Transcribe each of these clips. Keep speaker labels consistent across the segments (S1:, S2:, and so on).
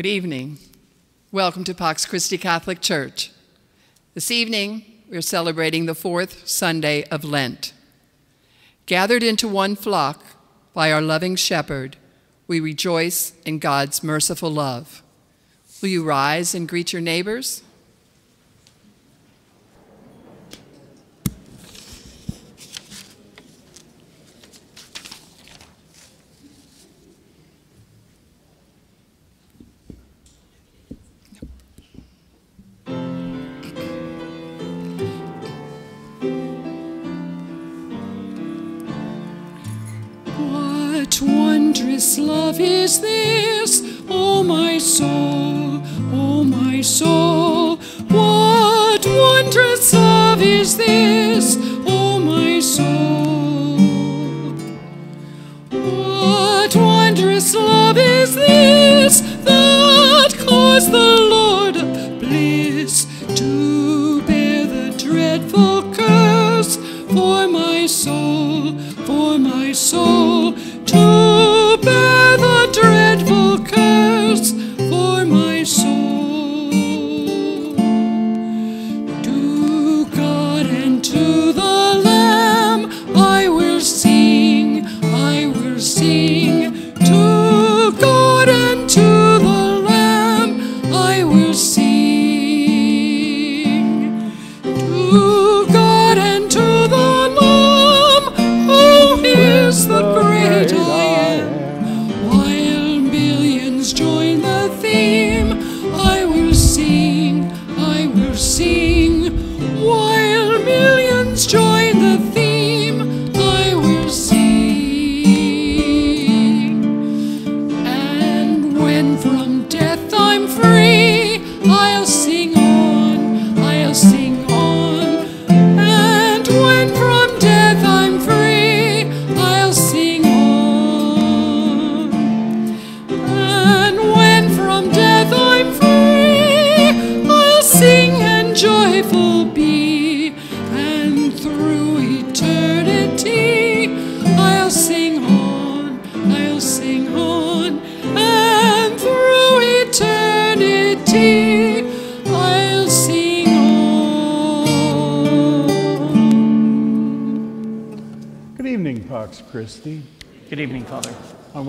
S1: Good evening. Welcome to Pax Christi Catholic Church. This evening, we're celebrating the fourth Sunday of Lent. Gathered into one flock by our loving shepherd, we rejoice in God's merciful love. Will you rise and greet your neighbors?
S2: Is this, oh my soul, oh my soul? What wondrous love is this,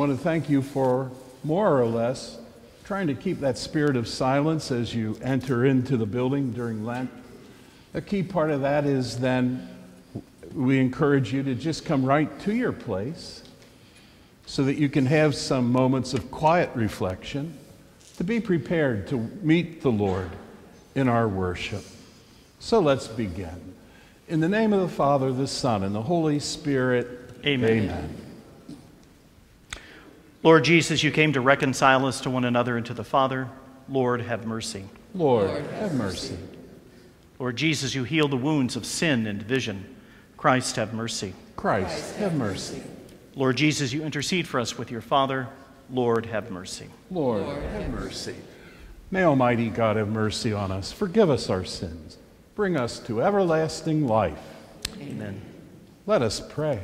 S3: want to thank you for more or less trying to keep that spirit of silence as you enter into the building during Lent. A key part of that is then we encourage you to just come right to your place so that you can have some moments of quiet reflection to be prepared to meet the Lord in our worship. So let's begin. In the name of the Father, the Son, and the Holy Spirit,
S4: Amen.
S3: amen.
S4: Lord Jesus, you came to reconcile us to one another and to the Father. Lord, have mercy.
S3: Lord, have mercy.
S4: Lord Jesus, you heal the wounds of sin and division. Christ, have mercy.
S3: Christ, have mercy.
S4: Lord Jesus, you intercede for us with your Father. Lord, have mercy.
S3: Lord, have mercy. May Almighty God have mercy on us, forgive us our sins, bring us to everlasting life.
S4: Amen.
S3: Let us pray.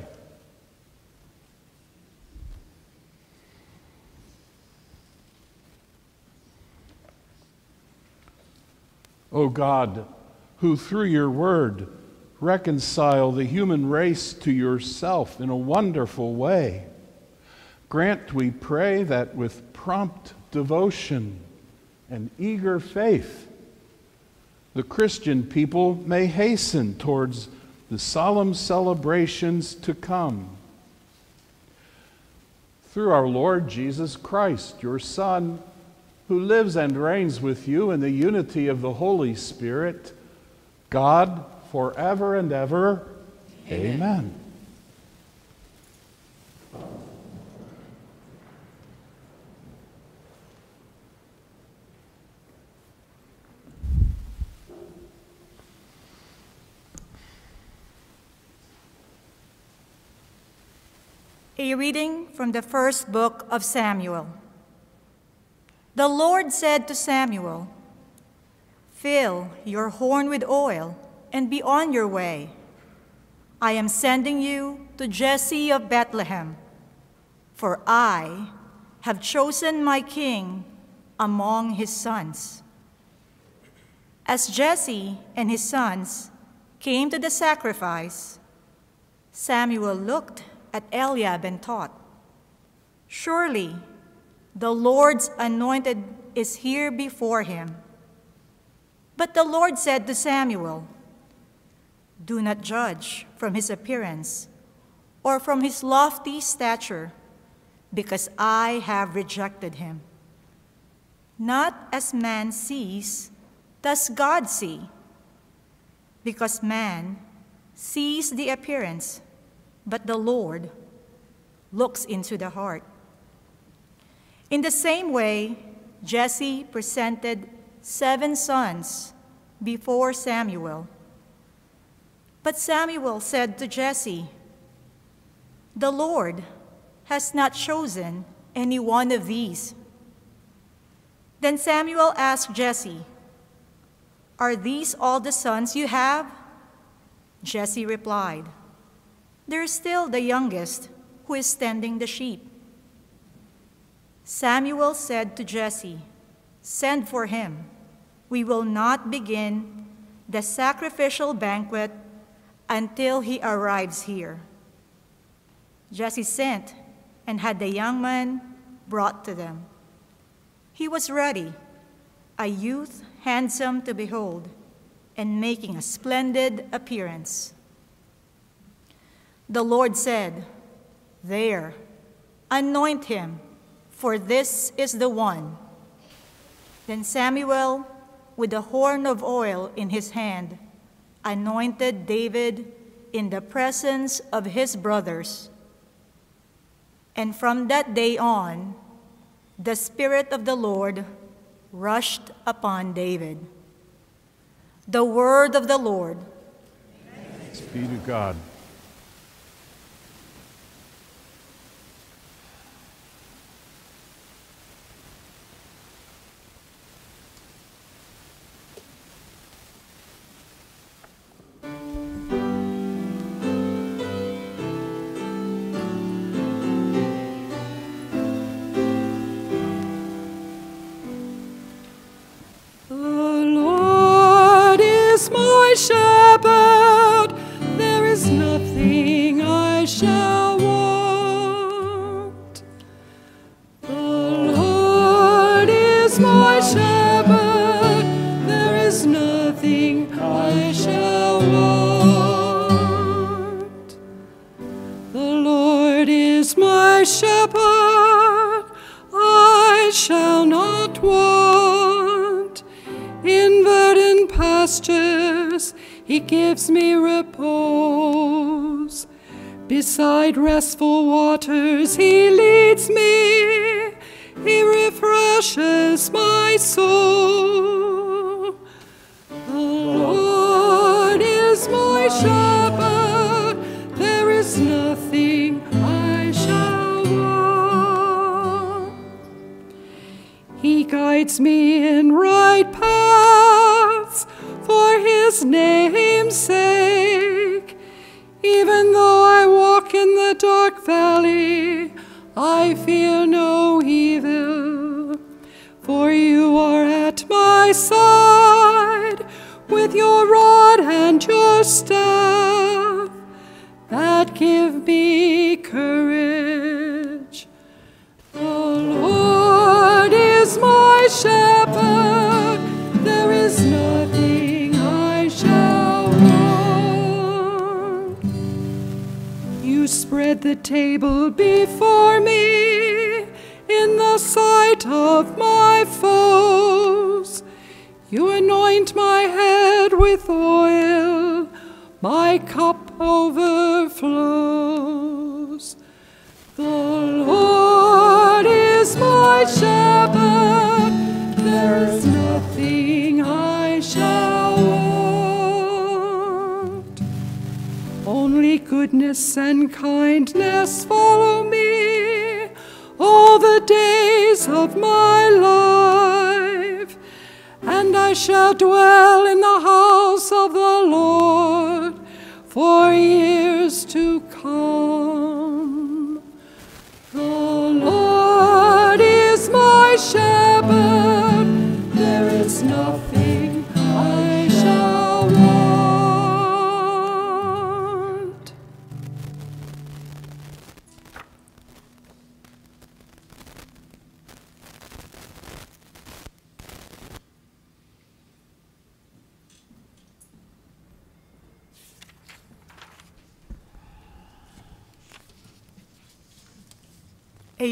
S3: O God, who through your word reconcile the human race to yourself in a wonderful way, grant, we pray, that with prompt devotion and eager faith, the Christian people may hasten towards the solemn celebrations to come. Through our Lord Jesus Christ, your Son, who lives and reigns with you in the unity of the Holy Spirit, God, forever and ever. Amen.
S5: A reading from the first book of Samuel. The Lord said to Samuel, Fill your horn with oil and be on your way. I am sending you to Jesse of Bethlehem, for I have chosen my king among his sons. As Jesse and his sons came to the sacrifice, Samuel looked at Eliab and thought, Surely the Lord's anointed is here before him. But the Lord said to Samuel, Do not judge from his appearance or from his lofty stature, because I have rejected him. Not as man sees, does God see, because man sees the appearance, but the Lord looks into the heart. In the same way, Jesse presented seven sons before Samuel. But Samuel said to Jesse, The Lord has not chosen any one of these. Then Samuel asked Jesse, Are these all the sons you have? Jesse replied, There is still the youngest who is tending the sheep. Samuel said to Jesse, Send for him. We will not begin the sacrificial banquet until he arrives here. Jesse sent and had the young man brought to them. He was ready, a youth handsome to behold, and making a splendid appearance. The Lord said, There, anoint him, for this is the one. Then Samuel, with the horn of oil in his hand, anointed David in the presence of his brothers. And from that day on, the Spirit of the Lord rushed upon David. The word of the Lord.
S3: Thanks be to God.
S2: Beside restful waters, he leads me. He refreshes my soul. The Lord is my shepherd, there is nothing I shall want. He guides me in right paths for his name's sake. Even though in the dark valley, I fear no evil. For you are at my side with your rod and your staff The table before me in the sight of my foes. You anoint my head with oil, my cup overflows. The Lord is my shepherd, goodness and kindness follow me all the days of my life, and I shall dwell in the house of the Lord for years to come.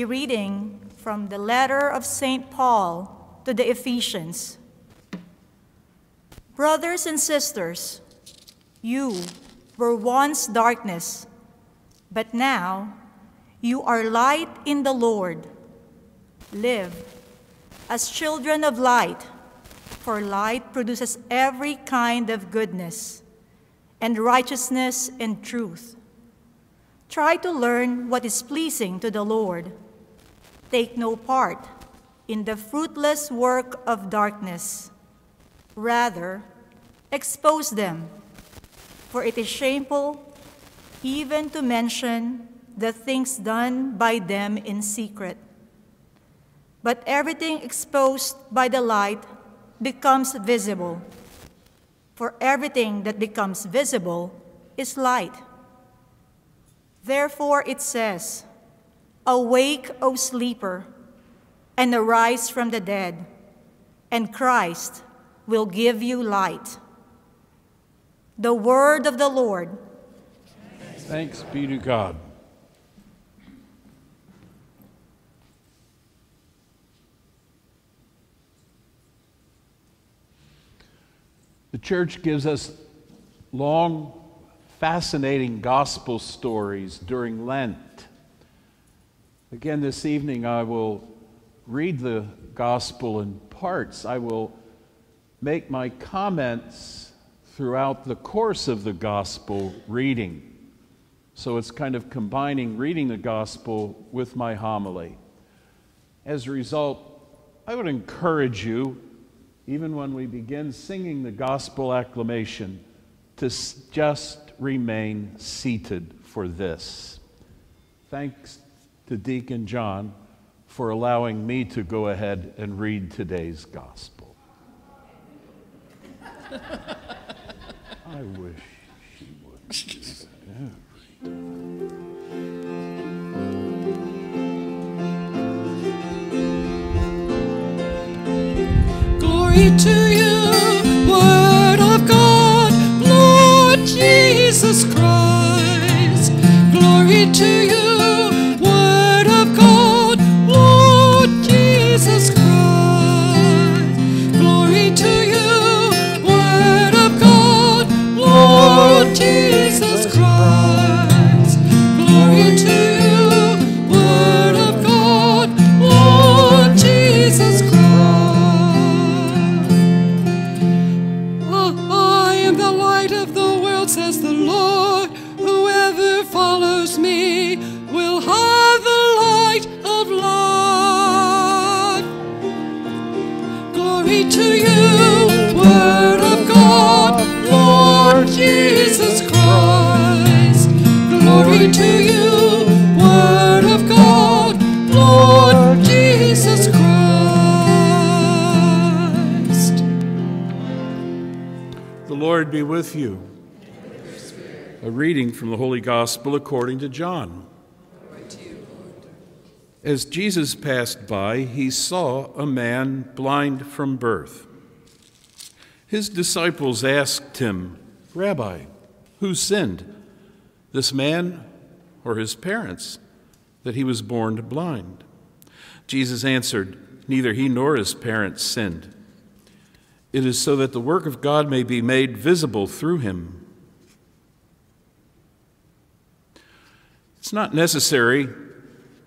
S5: Reading from the letter of St. Paul to the Ephesians. Brothers and sisters, you were once darkness, but now you are light in the Lord. Live as children of light, for light produces every kind of goodness and righteousness and truth. Try to learn what is pleasing to the Lord. Take no part in the fruitless work of darkness. Rather, expose them, for it is shameful even to mention the things done by them in secret. But everything exposed by the light becomes visible, for everything that becomes visible is light. Therefore it says, Awake, O sleeper, and arise from the dead, and Christ will give you light. The word of the Lord.
S3: Thanks be to God. The church gives us long, fascinating gospel stories during Lent. Again, this evening I will read the gospel in parts. I will make my comments throughout the course of the gospel reading. So it's kind of combining reading the gospel with my homily. As a result, I would encourage you, even when we begin singing the gospel acclamation, to just remain seated for this. Thanks to Deacon John for allowing me to go ahead and read today's gospel. I wish she would.
S2: Glory to you, Word of God, Lord Jesus Christ. Glory to you,
S3: With you. A reading from the Holy Gospel according to John. As Jesus passed by, he saw a man blind from birth. His disciples asked him, Rabbi, who sinned, this man or his parents, that he was born blind? Jesus answered, Neither he nor his parents sinned. It is so that the work of God may be made visible through him. It's not necessary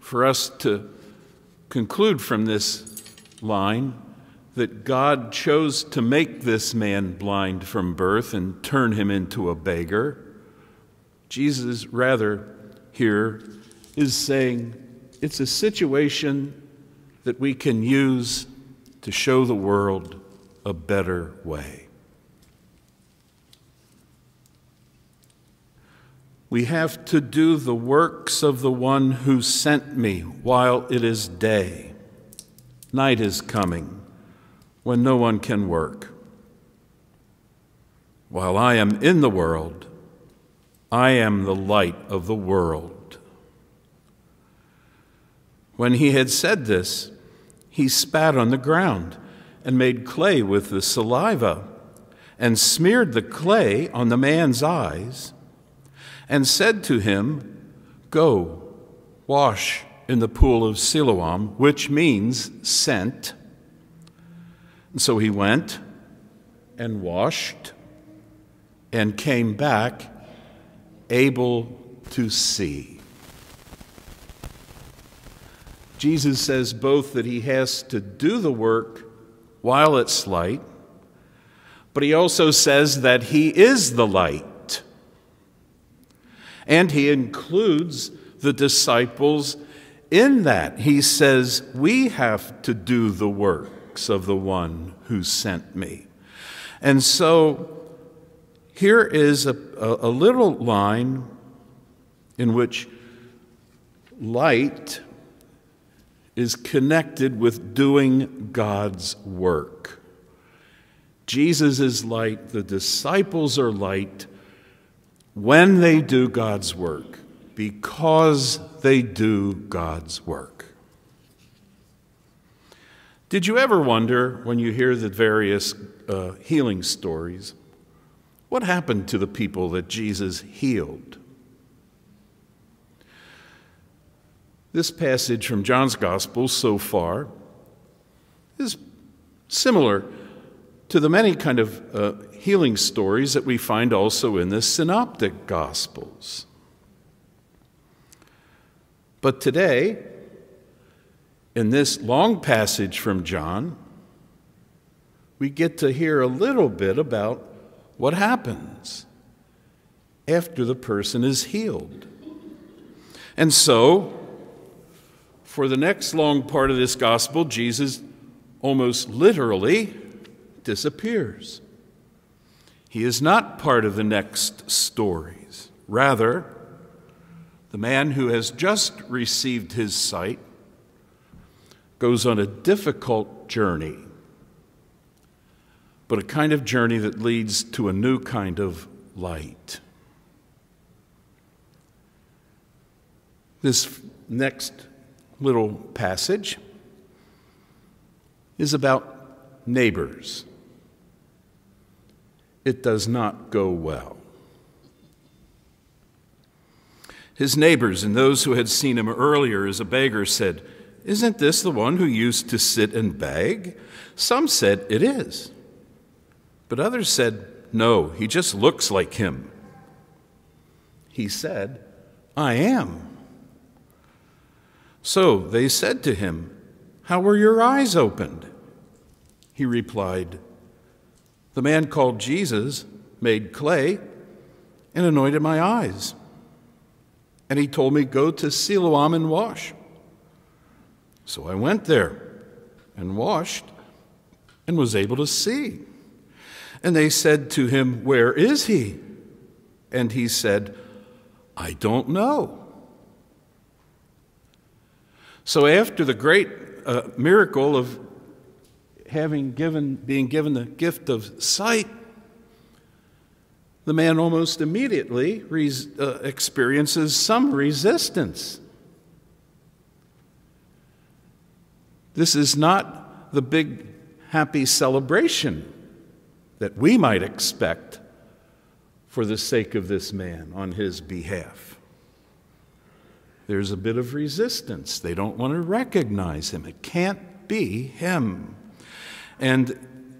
S3: for us to conclude from this line that God chose to make this man blind from birth and turn him into a beggar. Jesus, rather, here is saying it's a situation that we can use to show the world a better way. We have to do the works of the one who sent me while it is day. Night is coming when no one can work. While I am in the world, I am the light of the world. When he had said this, he spat on the ground and made clay with the saliva and smeared the clay on the man's eyes and said to him, Go, wash in the pool of Siloam, which means sent. And so he went and washed and came back able to see. Jesus says both that he has to do the work while it's light, but he also says that he is the light. And he includes the disciples in that. He says, We have to do the works of the one who sent me. And so here is a, a, a little line in which light is connected with doing God's work. Jesus is light, the disciples are light when they do God's work, because they do God's work. Did you ever wonder when you hear the various uh, healing stories, what happened to the people that Jesus healed? This passage from John's Gospel so far is similar to the many kind of uh, healing stories that we find also in the synoptic Gospels. But today, in this long passage from John, we get to hear a little bit about what happens after the person is healed. And so, for the next long part of this gospel, Jesus almost literally disappears. He is not part of the next stories. Rather, the man who has just received his sight goes on a difficult journey, but a kind of journey that leads to a new kind of light. This next little passage is about neighbors. It does not go well. His neighbors and those who had seen him earlier as a beggar said, Isn't this the one who used to sit and beg? Some said, It is. But others said, No, he just looks like him. He said, I am. So they said to him, How were your eyes opened? He replied, The man called Jesus made clay and anointed my eyes. And he told me, Go to Siloam and wash. So I went there and washed and was able to see. And they said to him, Where is he? And he said, I don't know. So after the great uh, miracle of having given, being given the gift of sight, the man almost immediately res, uh, experiences some resistance. This is not the big happy celebration that we might expect for the sake of this man on his behalf there's a bit of resistance. They don't want to recognize him. It can't be him. And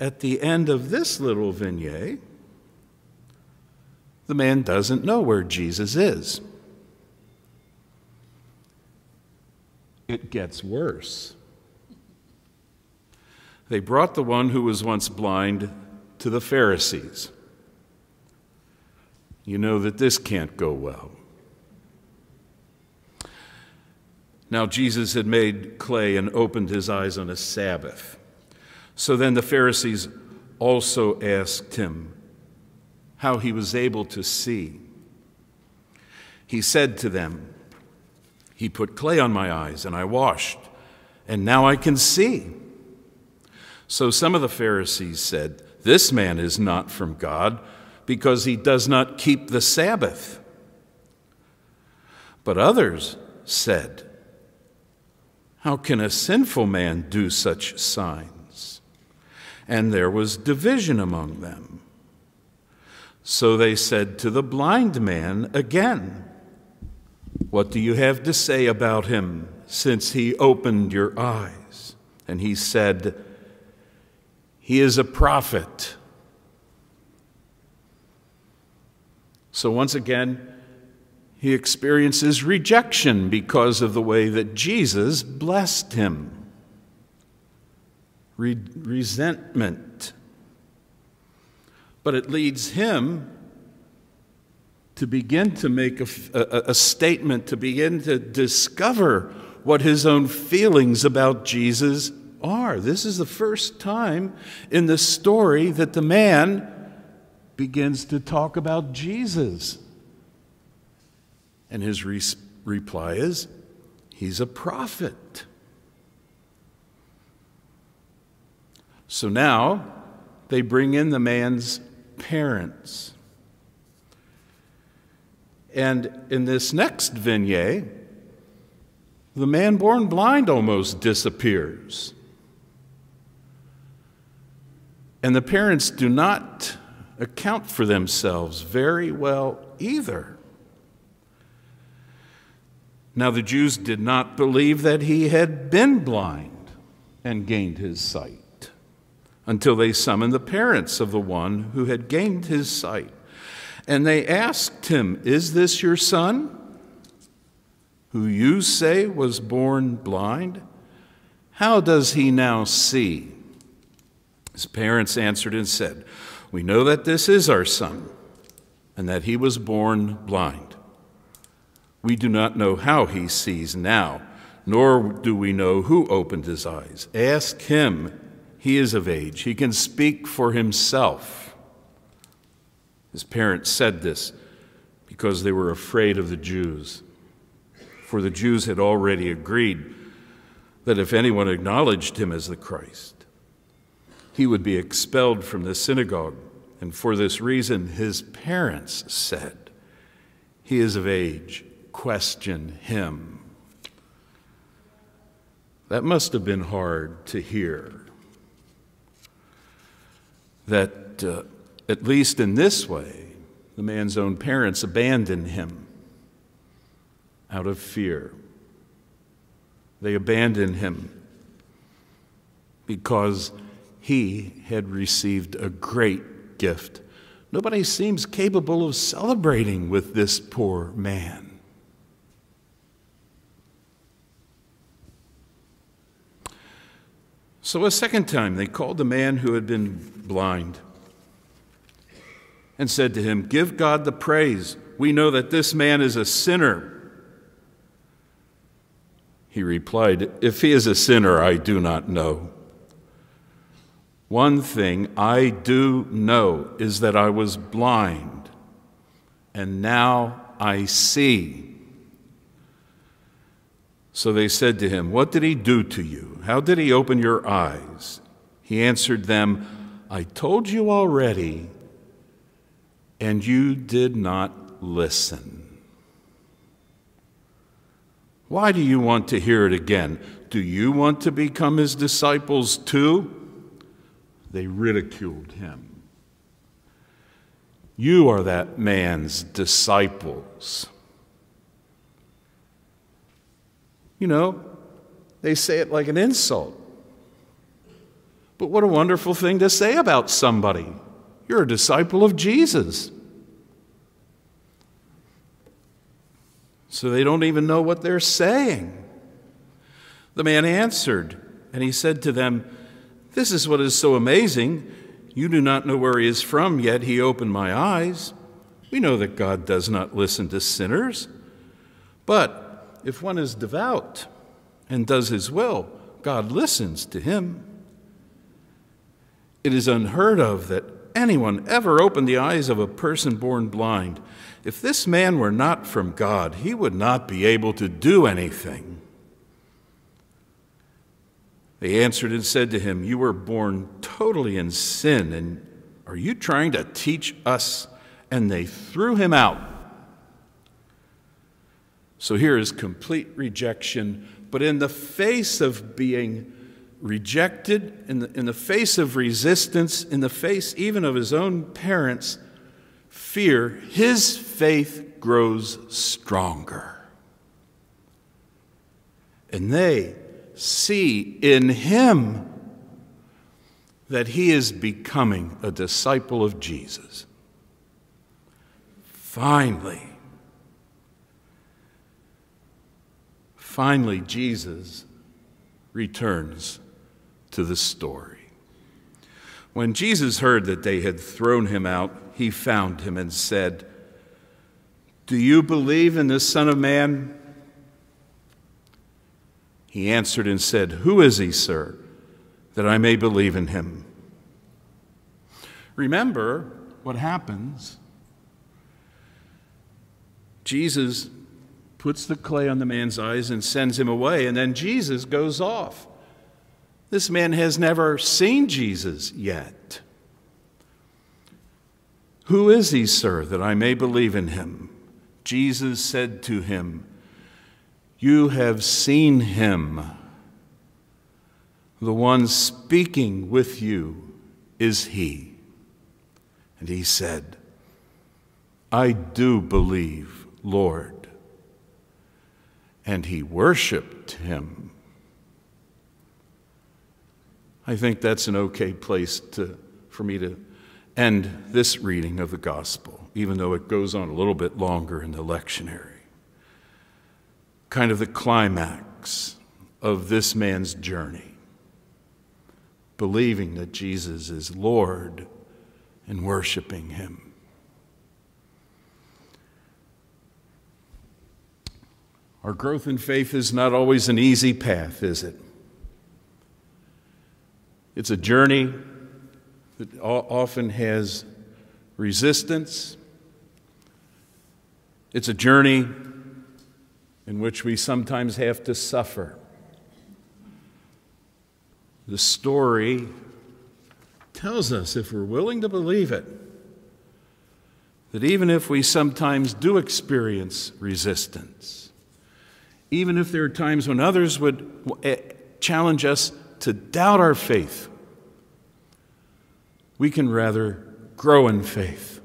S3: at the end of this little vignette, the man doesn't know where Jesus is. It gets worse. They brought the one who was once blind to the Pharisees. You know that this can't go well. Now, Jesus had made clay and opened his eyes on a Sabbath. So then the Pharisees also asked him how he was able to see. He said to them, He put clay on my eyes, and I washed, and now I can see. So some of the Pharisees said, This man is not from God, because he does not keep the Sabbath. But others said, how can a sinful man do such signs? And there was division among them. So they said to the blind man again, What do you have to say about him since he opened your eyes? And he said, He is a prophet. So once again, he experiences rejection because of the way that Jesus blessed him. Re- resentment. But it leads him to begin to make a, a, a, statement, to begin to discover what his own feelings about Jesus are. This is the first time in the story that the man begins to talk about Jesus. And his re- reply is, He's a prophet. So now they bring in the man's parents. And in this next vignette, the man born blind almost disappears. And the parents do not account for themselves very well either. Now, the Jews did not believe that he had been blind and gained his sight until they summoned the parents of the one who had gained his sight. And they asked him, Is this your son, who you say was born blind? How does he now see? His parents answered and said, We know that this is our son, and that he was born blind. We do not know how he sees now, nor do we know who opened his eyes. Ask him. He is of age. He can speak for himself. His parents said this because they were afraid of the Jews. For the Jews had already agreed that if anyone acknowledged him as the Christ, he would be expelled from the synagogue. And for this reason, his parents said, He is of age question him. That must have been hard to hear. That, uh, at least in this way, the man's own parents abandoned him out of fear. They abandoned him because he had received a great gift. Nobody seems capable of celebrating with this poor man. So, a second time, they called the man who had been blind and said to him, Give God the praise. We know that this man is a sinner. He replied, If he is a sinner, I do not know. One thing I do know is that I was blind, and now I see. So they said to him, What did he do to you? How did he open your eyes? He answered them, I told you already, and you did not listen. Why do you want to hear it again? Do you want to become his disciples too? They ridiculed him. You are that man's disciples. You know, they say it like an insult. But what a wonderful thing to say about somebody. You're a disciple of Jesus. So they don't even know what they're saying. The man answered, and he said to them, This is what is so amazing. You do not know where he is from, yet he opened my eyes. We know that God does not listen to sinners, but if one is devout and does his will, God listens to him. It is unheard of that anyone ever opened the eyes of a person born blind. If this man were not from God, he would not be able to do anything. They answered and said to him, You were born totally in sin, and are you trying to teach us? And they threw him out. So here is complete rejection, but in the face of being rejected, in the, in the face of resistance, in the face even of his own parents, fear, his faith grows stronger. and they see in him that he is becoming a disciple of Jesus. Finally, finally, Jesus returns to the story. When Jesus heard that they had thrown him out, he found him and said, Do you believe in the Son of Man? He answered and said, Who is he, sir, that I may believe in him? Remember what happens. Jesus puts the clay on the man's eyes and sends him away, and then Jesus goes off. This man has never seen Jesus yet. Who is he, sir, that I may believe in him? Jesus said to him, You have seen him. The one speaking with you is he. And he said, I do believe, Lord. And he worshiped him. I think that's an okay place to, for me to end this reading of the gospel, even though it goes on a little bit longer in the lectionary. Kind of the climax of this man's journey, believing that Jesus is Lord and worshiping him. Our growth in faith is not always an easy path, is it? It's a journey that often has resistance. It's a journey in which we sometimes have to suffer. The story tells us, if we're willing to believe it, that even if we sometimes do experience resistance, even if there are times when others would eh, challenge us to doubt our faith, we can rather grow in faith.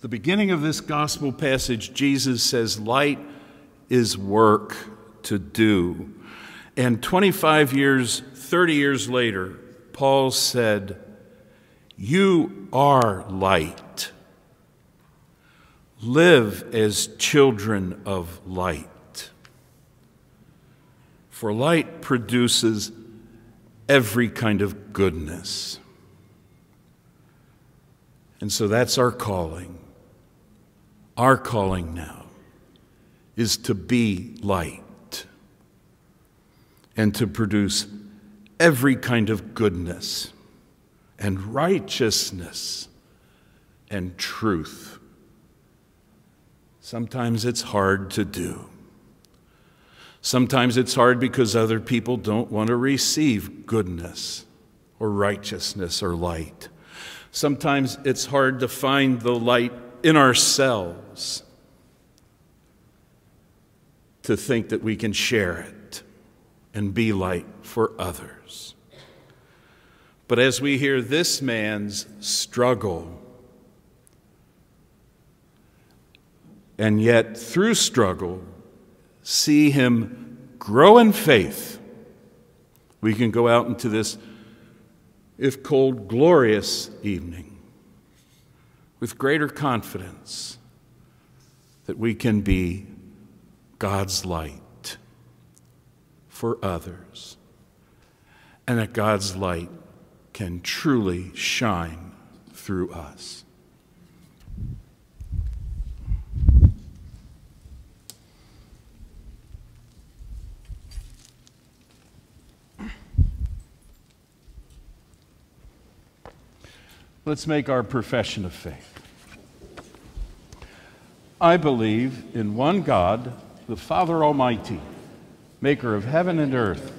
S3: The beginning of this gospel passage, Jesus says, Light is work to do. And 25 years, 30 years later, Paul said, You are light. Live as children of light. For light produces every kind of goodness. And so that's our calling. Our calling now is to be light and to produce every kind of goodness and righteousness and truth. Sometimes it's hard to do. Sometimes it's hard because other people don't want to receive goodness or righteousness or light. Sometimes it's hard to find the light in ourselves to think that we can share it and be light for others. But as we hear this man's struggle, and yet through struggle, see him grow in faith, we can go out into this, if cold, glorious evening with greater confidence that we can be God's light for others and that God's light can truly shine through us. Let's make our profession of faith. I believe in one God, the Father Almighty, maker of heaven and earth,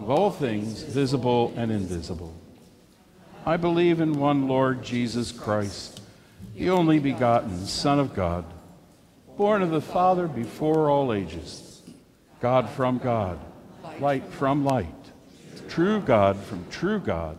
S3: of all things visible and invisible. I believe in one Lord Jesus Christ, the only begotten Son of God, born of the Father before all ages, God from God, light from light, true God from true God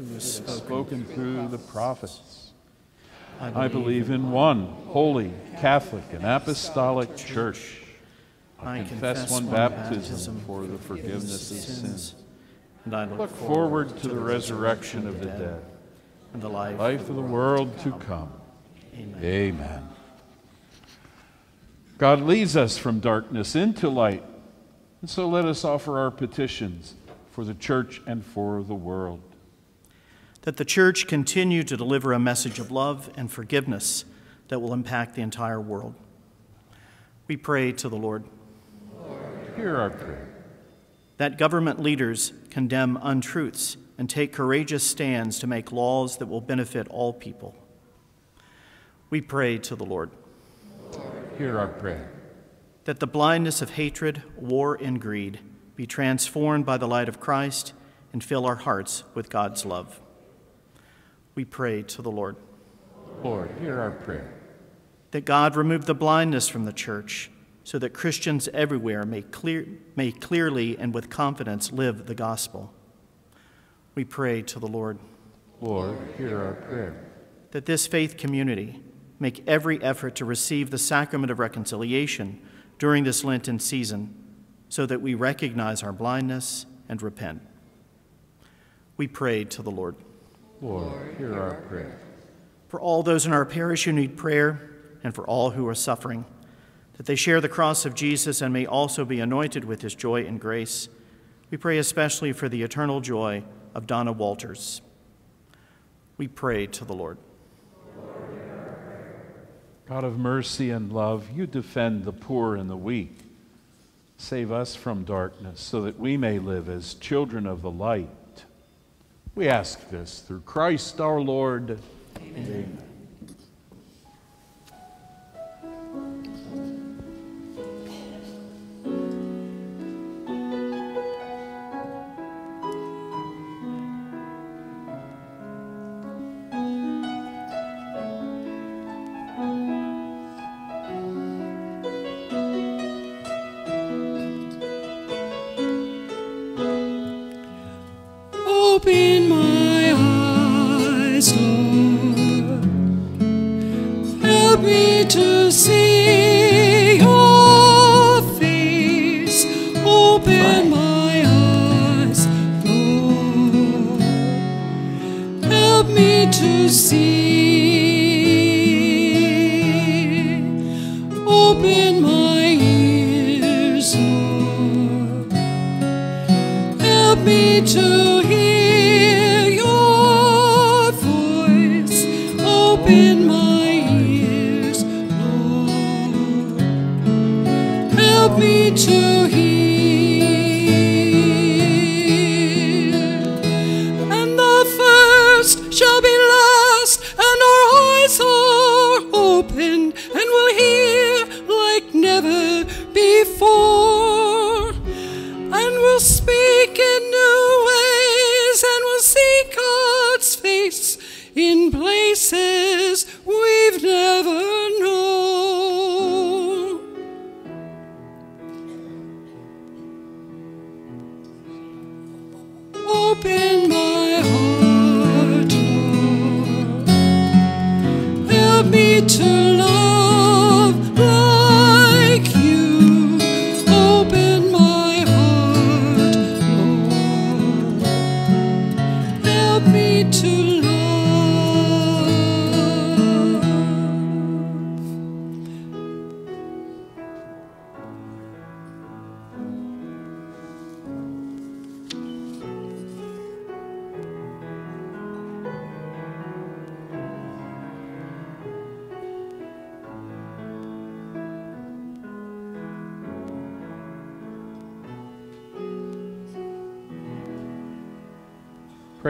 S3: who has spoken through the prophets. I believe in one holy, Catholic, and apostolic church. I confess one baptism for the forgiveness of sins.
S4: And I
S3: Look forward to the resurrection of the dead,
S4: and the life.
S3: of the world to come.
S4: Amen.
S3: God leads us from darkness into light. And so let us offer our petitions for the church and for the world.
S4: That the church continue to deliver a message of love and forgiveness that will impact the entire world. We pray to the Lord.
S3: Hear our prayer.
S4: that government leaders condemn untruths and take courageous stands to make laws that will benefit all people. We pray to the Lord
S3: Hear our prayer.
S4: that the blindness of hatred, war, and greed be transformed by the light of Christ and fill our hearts with God's love. We pray to the Lord
S3: Lord, hear our prayer.
S4: that God remove the blindness from the church so that Christians everywhere may, clear, may clearly and with confidence live the gospel. We pray to the Lord
S3: Lord, hear our prayer.
S4: that this faith community make every effort to receive the sacrament of reconciliation during this Lenten season so that we recognize our blindness and repent. We pray to the Lord.
S3: Lord, hear our prayer.
S4: For all those in our parish who need prayer and for all who are suffering, that they share the cross of Jesus and may also be anointed with his joy and grace, we pray especially for the eternal joy of Donna Walters. We pray to the Lord.
S3: God of mercy and love, you defend the poor and the weak. Save us from darkness so that we may live as children of the light. We ask this through Christ our Lord. Amen.
S2: Open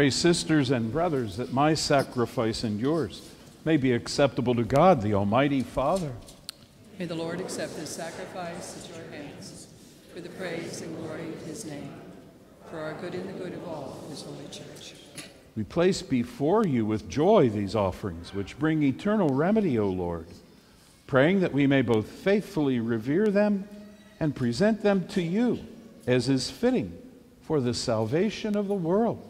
S3: Pray, sisters and brothers, that my sacrifice and yours may be acceptable to God, the Almighty Father.
S1: May the Lord accept this sacrifice at your hands for the praise and glory of his name, for our good and the good of all his holy church.
S3: We place before you with joy these offerings, which bring eternal remedy, O Lord, praying that we may both faithfully revere them and present them to you as is fitting for the salvation of the world.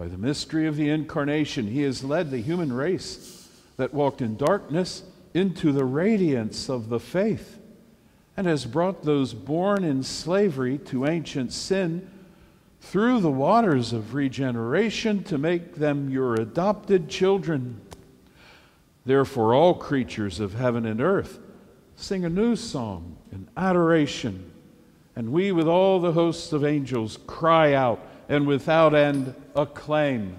S3: By the mystery of the incarnation, he has led the human race that walked in darkness into the radiance of the faith and has brought those born in slavery to ancient sin through the waters of regeneration to make them your adopted children. Therefore, all creatures of heaven and earth sing a new song in adoration, and we, with all the hosts of angels, cry out and without end acclaim.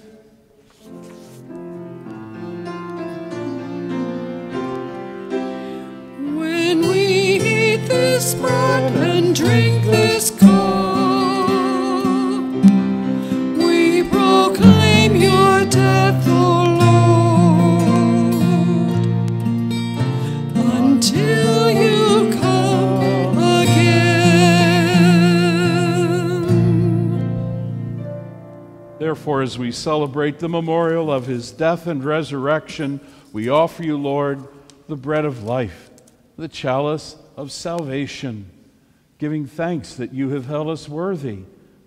S2: This bread and drink this cup, we proclaim your death, O Lord, until you come again.
S3: Therefore, as we celebrate the memorial of his death and resurrection, we offer you, Lord, the bread of life, the chalice of salvation, giving thanks that you have held us worthy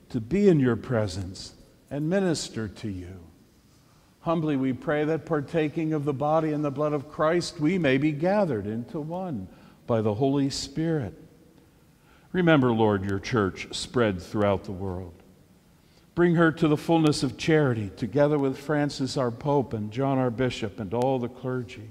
S3: to be in your presence and minister to you. Humbly we pray that partaking of the body and the blood of Christ, we may be gathered into one by the Holy Spirit. Remember, Lord, your church spread throughout the world. Bring her to the fullness of charity, together with Francis, our Pope, and John, our Bishop, and all the clergy.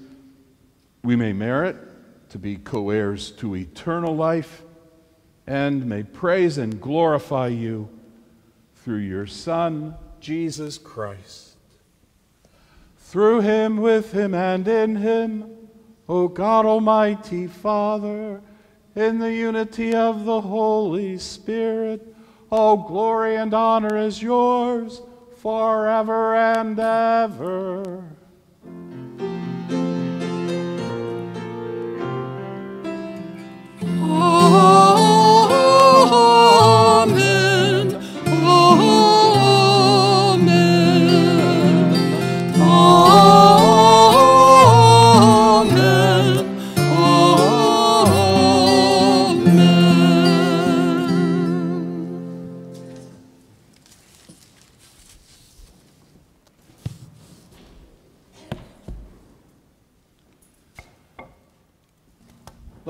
S3: we may merit to be co heirs to eternal life and may praise and glorify you through your Son, Jesus Christ. Through him, with him, and in him, O God Almighty Father, in the unity of the Holy Spirit, all glory and honor is yours forever and ever.
S2: Amen.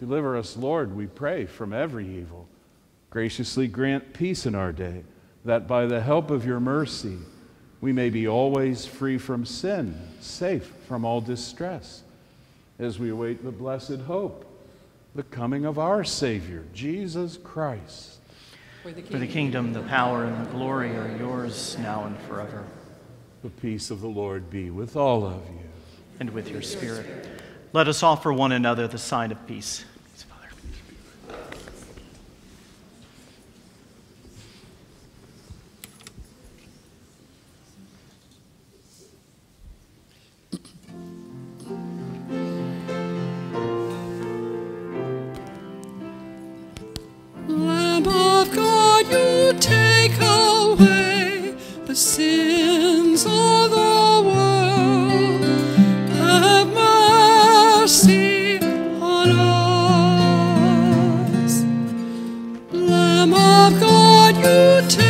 S3: Deliver us, Lord, we pray, from every evil. Graciously grant peace in our day, that by the help of your mercy we may be always free from sin, safe from all distress, as we await the blessed hope, the coming of our Savior, Jesus Christ.
S1: For the
S4: For the kingdom, the power, and the glory are yours now and forever.
S3: The peace of the Lord be with all of you.
S4: And with your spirit. Let us offer one another the sign of peace.
S2: You take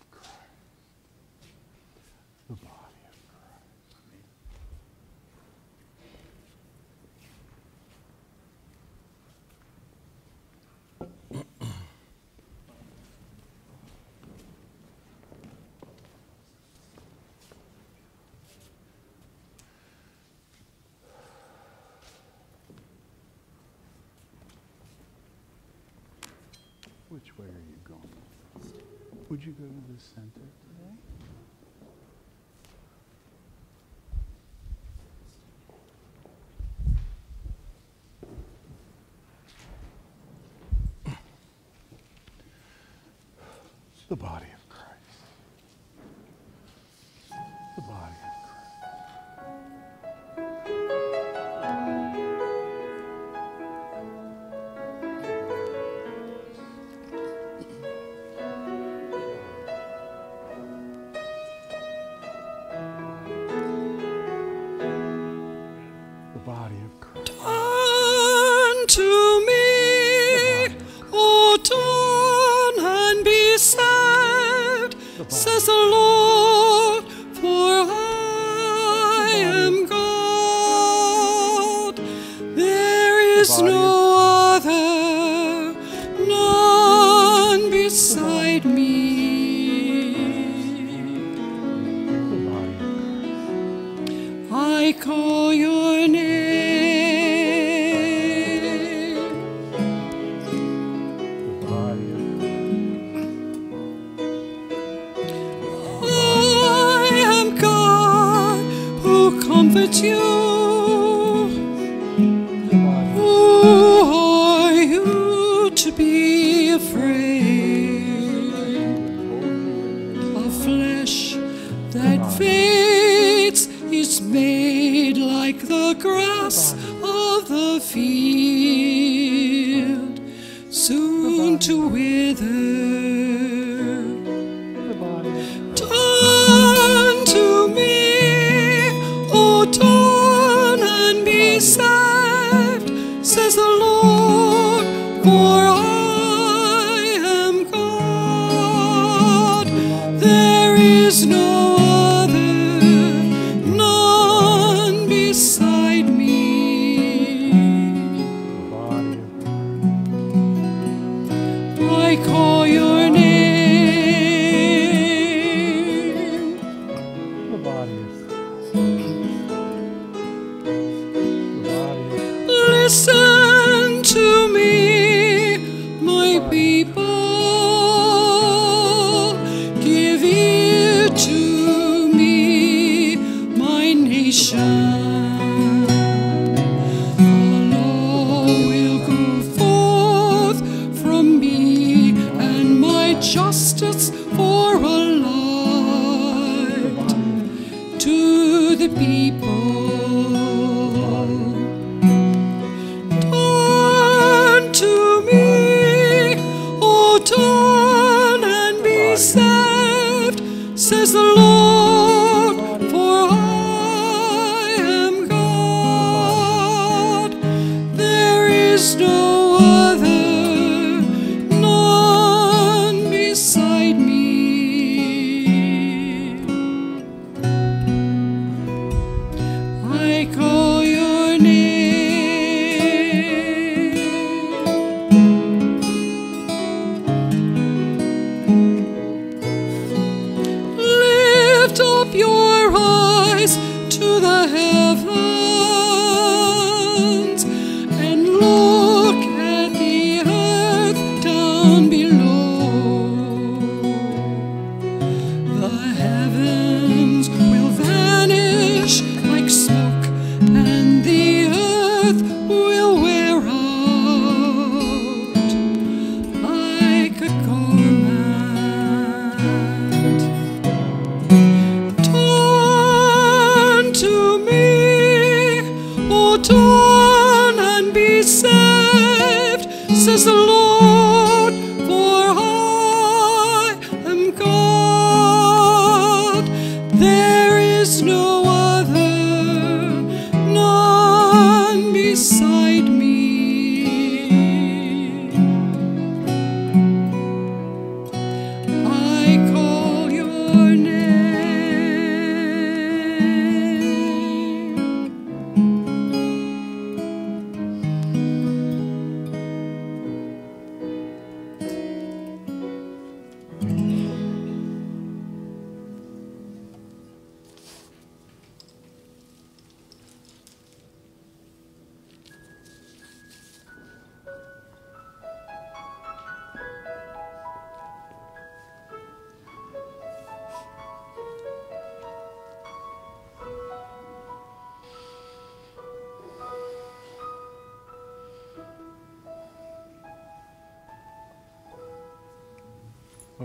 S3: Which way are you going? Would you go to the center?
S2: I call your name. I am God who comforts you.
S3: the
S2: people.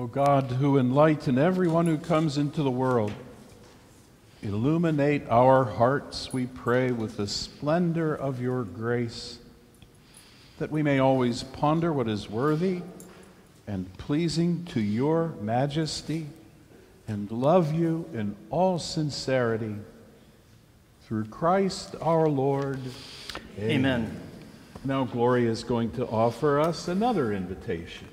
S2: O God,
S3: who enlighten everyone who comes into the world, illuminate our hearts, we pray, with the splendor of your grace, that we may always ponder what is worthy and pleasing to your majesty and love you in all sincerity. Through Christ our Lord.
S4: Amen.
S3: Now, Gloria is going to offer us another invitation.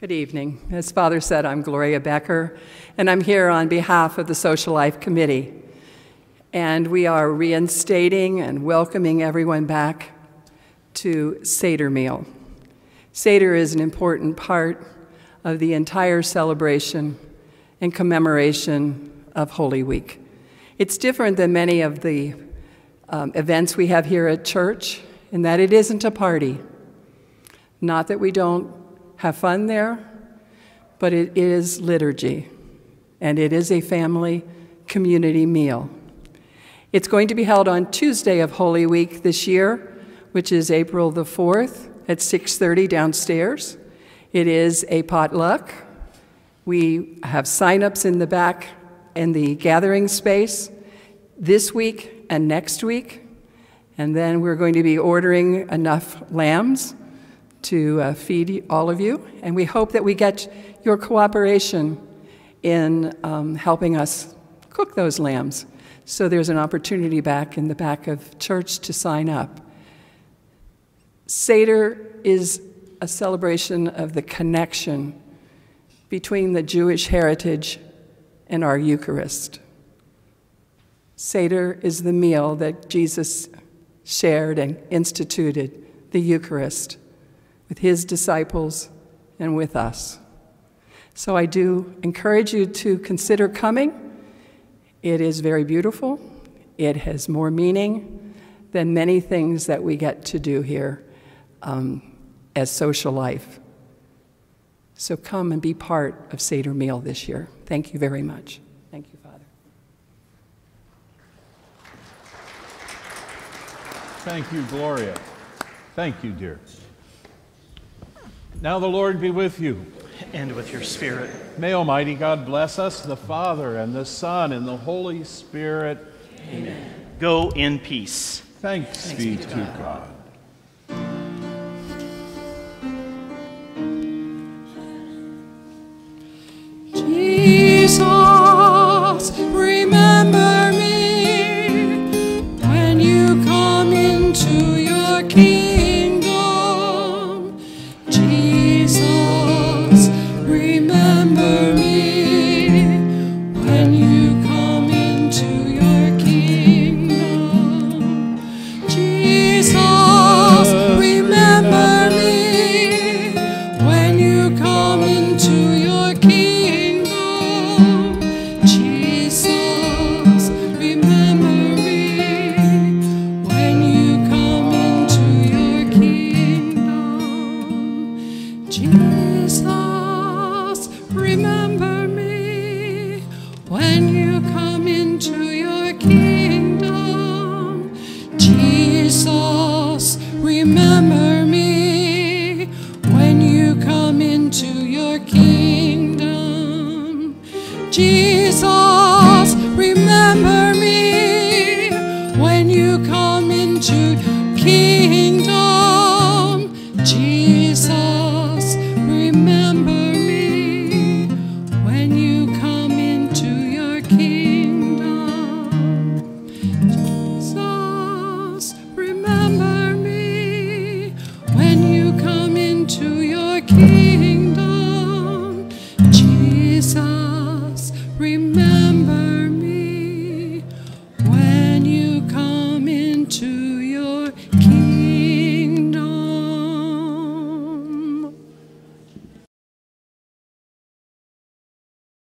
S2: Good evening. As Father said, I'm Gloria Becker, and I'm here on behalf of the Social Life Committee. And we are reinstating and welcoming everyone back to Seder meal. Seder is an important part of the entire celebration and commemoration of Holy Week. It's different than many of the um, events we have here at church in that it isn't a party. Not that we don't have fun there, but it is liturgy, and it is a family community meal. It's going to be held on Tuesday of Holy Week this year, which is April the 4th at 6:30 downstairs. It is a potluck. We have sign-ups in the back in the gathering space this week and next week. And then we're going to be ordering enough lambs to uh, feed all of you. And we hope that we get your cooperation in um, helping us cook those lambs. So there's an opportunity back in the back of church to sign up. Seder is a celebration of the connection between the Jewish heritage and our Eucharist. Seder is the meal that Jesus shared and instituted, the Eucharist with his disciples and with us. So I do encourage you to consider coming. It is very beautiful, it has more meaning than many things that we get to do here um, as social life. So come and be part of Seder meal this year. Thank you very much. Thank you, Father.
S3: Thank you, Gloria. Thank you, dear. Now the Lord be with you.
S4: And with your spirit.
S3: May Almighty God bless us, the Father, and the Son, and the Holy Spirit.
S4: Amen. Go in peace.
S3: Thanks, Thanks be, to God. God.